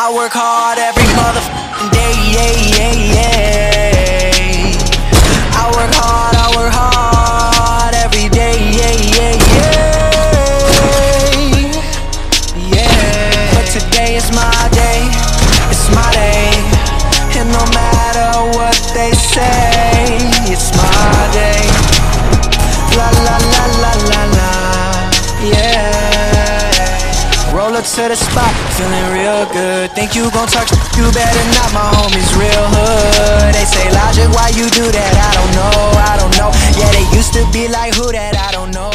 I work hard every motherfucking day, yeah, yeah, yeah. I work hard, I work hard every day, yeah, yeah, yeah. Yeah. But today is my day, it's my day. And no matter what they say, to the spot, feeling real good. Think you gon' talk, you better not. My homies real hood. They say Logic, why you do that? I don't know, I don't know. Yeah, they used to be like who that? I don't know.